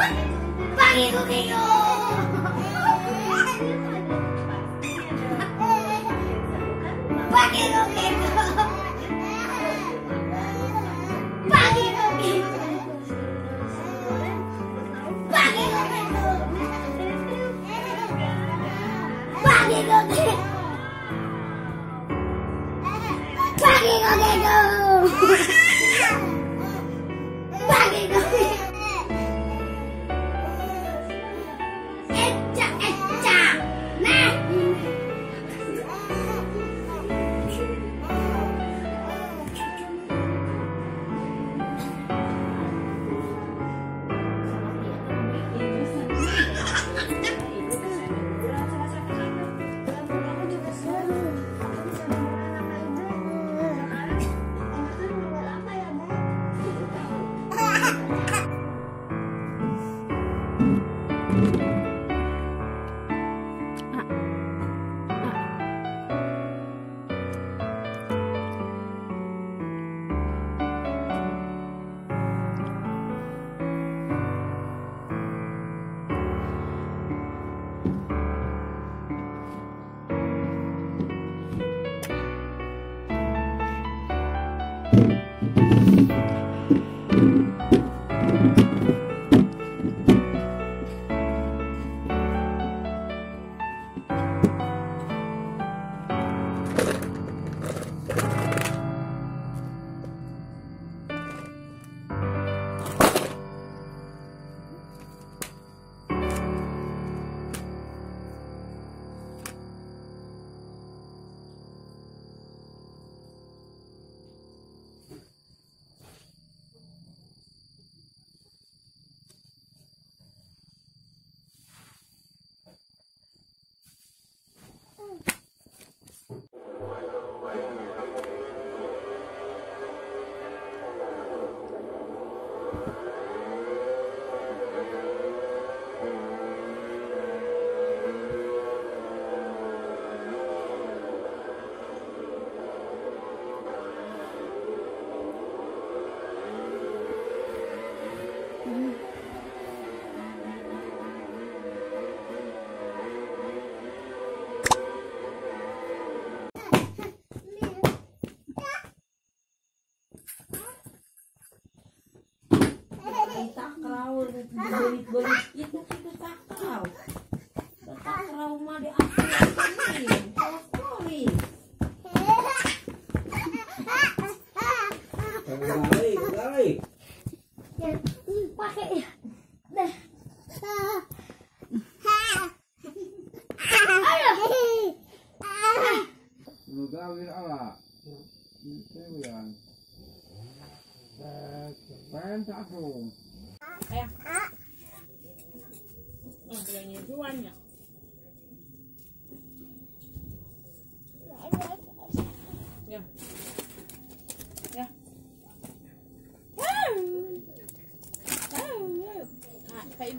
Fucking okay, go! Fucking okay, go! Fucking okay, go! Fucking okay, go! Belit-belit itu itu takraw takraw mah di ini sorry Kembali, kembali. Pakai. Itu Ủa, cái này nhìn thú ăn nhỉ? Yeah. Yeah. Ah, ah, ah. Ah, kayak.